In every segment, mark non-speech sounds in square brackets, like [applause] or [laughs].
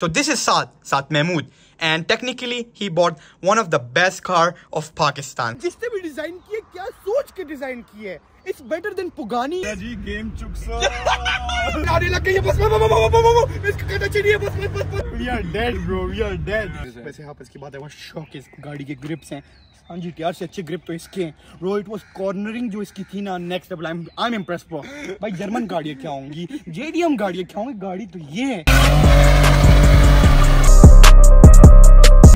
So this is Saad, Saad Mahmood, and technically he bought one of the best car of Pakistan. जिसने भी design किए क्या सोच के डिज़ाइन किए इट्स बेटर देन पुगानी जी गेम चुकसा आने लग गई है बस बस बस बस बस इसका कहना चाहिए बस बस बस बस। We are dead bro we are dead. वैसे पर इसकी बात है वो शौक इस गाड़ी के ग्रिप्स हैं। हाँ जी टीआर से अच्छे ग्रिप तो इसके हैं। ब्रो इट वाज कॉर्नरिंग जो इसकी थी ना next level I am I am impress bro भाई जर्मन गाड़ियाँ क्या होंगी? जेडीएम गाड़ियाँ क्या होंगी? गाड़ी तो ये है।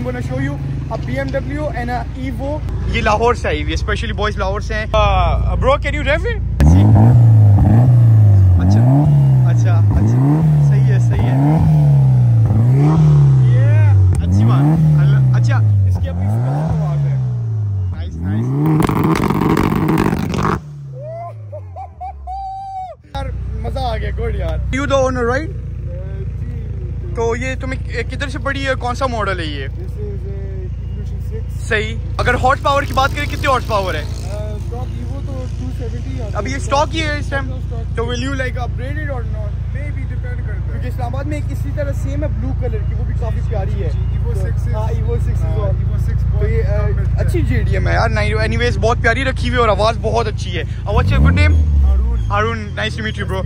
I'm gonna show you a BMW and a Evo. ये लाहौर से आई हुई है स्पेशली बॉयज़ लाहौर से हैं। Bro can you rev it? अच्छा अच्छा अच्छा। सही है सही है। Yeah अच्छी बात। अच्छा इसकी अपनी स्टॉक हो नाइस नाइस यार मज़ा आ गया गुड यार। यू द ओनर राइट तो ये तुम्हें किधर से पड़ी है कौन सा मॉडल है ये? This is a Evolution 6 सही। अगर हॉर्स पावर की बात करें कितने हॉर्स पावर है? Evo तो 270 ये स्टॉक ही है इस टाइम तो विल यू लाइक अपग्रेडेड और नॉट मे बी डिपेंड करता है। क्योंकि इस्लामाबाद में एक इसी तरह सेम है ब्लू कलर की वो भी काफ़ी प्यारी है। Evo 6 is- हाँ Evo 6 is हाँ, on. 6 तो ये बहुत कम मिलता अ, है। अच्छी जेडीएम है यार। एनीवेज बहुत प्यारी रखी हुई है और आवाज़ बहुत अच्छी है। What's your good name Haroon Haroon nice to meet you bro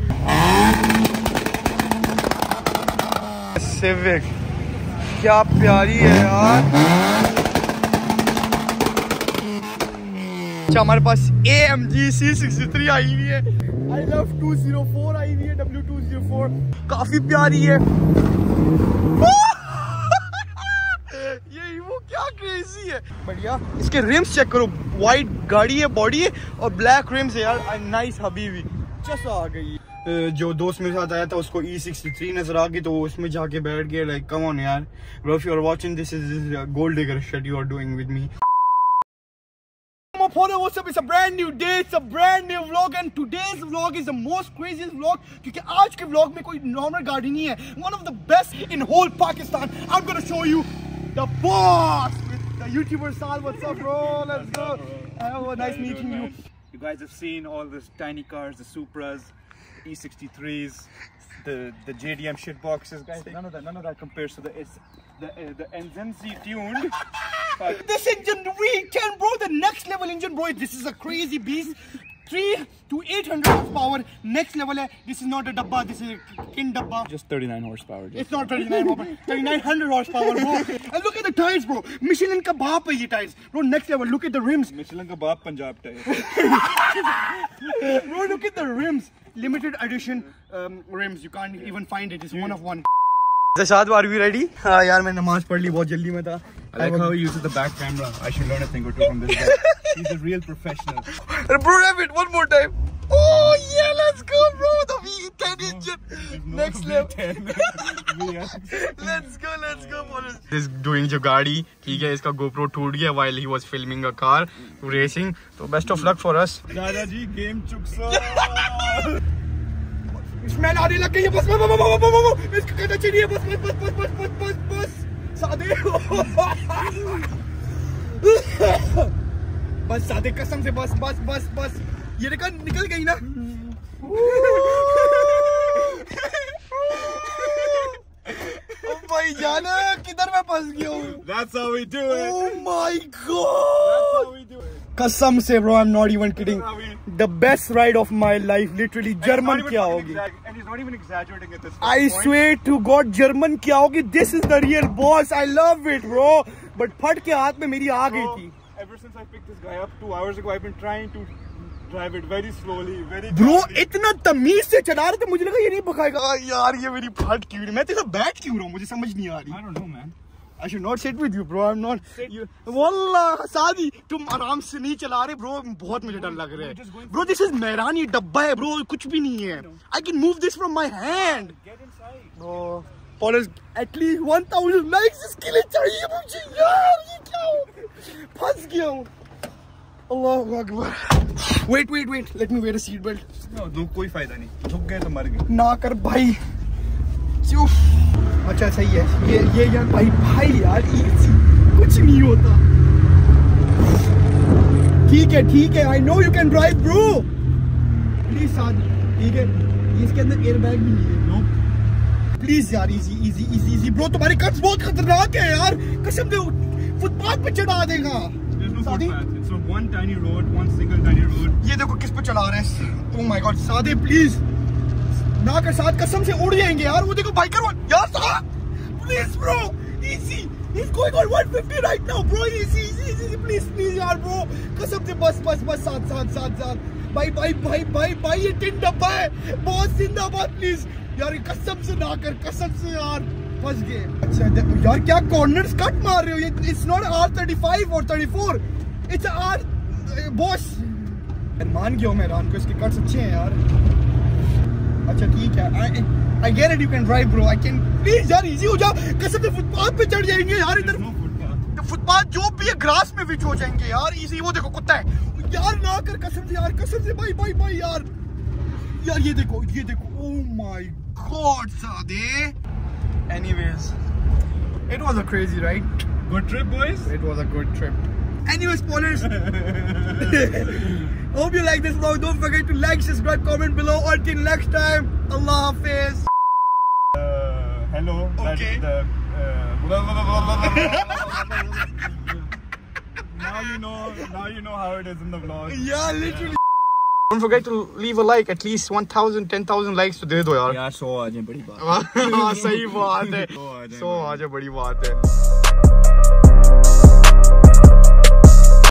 Civic क्या प्यारी है यार। अच्छा हमारे पास A M G C sixty three आई हुई है। आई लव 204 आई हुई है W204 काफ़ी प्यारी है। [laughs] ये वो क्या क्रेजी है। बढ़िया इसके रिम्स चेक करो। वाइट गाड़ी है बॉडी है और ब्लैक रिम्स है यार। नाइस हबीबी जस्ट आ गई जो दोस्त मेरे साथ आया था उसको ई सिक्सटी थ्री नज़र आ गई तो उसमें जाके बैठ गया लाइक कम ऑन यार bro if you are watching this is gold digger shit you are doing with me Mopoda, what's up? It's a brand new day. It's a brand new vlog, and today's vlog is the most craziest vlog क्योंकि आज के vlog में कोई normal गाड़ी नहीं है. One of the best in whole Pakistan. I'm gonna show you the boss with the YouTuber Sal. What's up, bro? Let's go. Oh, nice meeting you. You guys have seen all these tiny cars, the Supras, E63s, the the JDM shit boxes, guys. None of that, none of that compares to the it's the uh, the NZMC tuned. But [laughs] This engine we can bro, the next level engine, bro. This is a crazy beast. 3 to 800 horsepower. Next level. hai. This is not a dabba. This is a kin dabba. just 39 horsepower. Just. It's not 39 horsepower, [laughs] 3900 horsepower, bro. And look at the tires, bro. Michelin ka baap hai ye tires. Bro, next level. Look at the rims. Michelin ka baap Punjab type. [laughs] Limited edition um, rims. You can't even find it. It's one of one. जशाद are we ready हाँ यार मैं नमाज़ पढ़ ली बहुत जल्दी में था I like how he uses the back camera. I should learn a thing or two from this guy. He's a real professional. bro have it one more time oh yeah let's go bro the V10 engine next level let's go let's go for this this doing जो गाड़ी ठीक है इसका GoPro टूट गया while he was filming a car racing तो best of luck for us Dadaji game chuksa. Smell आने लग गई है बस बस बस बस बस बस इसका कहना चाहिए बस बस बस बस बस बस बस बस सादे बस सादे कसम से बस बस बस बस ये देखा निकल गई ना भाई जाना किधर मैं फंस गया हूँ That's how we do it. Oh my That's how we. कसम से bro I am not even kidding the best ride of my life literally German क्या होगी I swear to God German क्या होगी this is the real boss I love it bro but फट के हाथ में मेरी आ गई थी ever since I picked this guy up two hours ago, I've been trying to drive it very slowly, very. Bro, इतना तमीज से चला रहे थे मुझे लगा ये नहीं पकाएगा। यार ये मेरी फट क्यों नहीं मैं तेरा बैठ क्यों रहा हूँ? मुझे समझ नहीं आ रही. I don't know man. I should not sit with you bro I am not वल्ला सादी तुम आराम से नहीं चला रहे ब्रो बहुत मुझे डर लग रहा है। ब्रो दिस इज़ मेहरानी डब्बा है ब्रो कुछ भी नहीं है। I can move this from my hand bro for at least 1000 likes इसके लिए चाहिए मुझे यार ये क्या हो? फंस गया हूँ। अल्लाह Akbar wait wait wait let me wear a seat belt no no कोई फ़ायदा नहीं। झुक गए तो मर गए। ना कर भाई। उफ। अच्छा सही है. ये ये यार भाई भाई यार कुछ नहीं होता. ठीक है ठीक है I know you can drive bro please साथ ठीक है। इसके अंदर एयर बैग भी नहीं है नो प्लीज़ यार easy easy easy easy bro तुम्हारी कट्स बहुत खतरनाक है यार। कसम से फुटपाथ पे चढ़ा देगा। ये देखो किस पे चला रहे हैं। ओह माय गॉड सादे प्लीज़ ना कर साथ कसम से उड़ जाएँगे यार वो देखो बाइकर वन यार साथ please bro easy He's going on 150 right now, bro. Easy, easy, easy, please, please, यार, bro. कसम से बस, बस, बस, साथ, साथ, साथ, साथ. भाई, भाई, भाई, भाई, भाई, ये टिन डब्बा है. बहुत जिंदाबाद, प्लीज़. यार, कसम से ना कर, कसम से यार. फंस गए. अच्छा, यार, क्या कॉर्नर्स कट मार रहे हो? ये इट्स नॉट R35 और 34. It's R boss. मान गया हूँ मैं रान को इसके कट्स अच्छे हैं यार अच्छा ठीक है। I I get it you can drive bro I can please यार इजी हो जा। कसम से फुटपाथ पे चढ़ जाएँगे यार इधर. फुटपाथ जो भी है ग्रास में विच हो जाएँगे यार इजी वो देखो कुत्ता है। यार ना कर कसम से यार कसम से। भाई भाई भाई यार। यार ये देखो ये देखो। ओह माय गॉड सादे। Anyways it was a crazy ride Good trip, boys. It was a good trip. Anyway, spoilers. [laughs] Hope you like this vlog. Don't forget to like, subscribe, comment below. Until next time, Allah Hafiz. Uh, hello. Okay. That, the, uh, [laughs] blah, blah, blah, blah, blah, blah. now you know. Now you know how it is in the vlog. Yeah, literally. Don't forget to leave a like. At least 1,000, 10,000 likes to दे दो यार. यार सो आ जाए बड़ी बात [laughs] हाँ सही बात है. सौ आ जाए सौ आ जाए बड़ी बात है.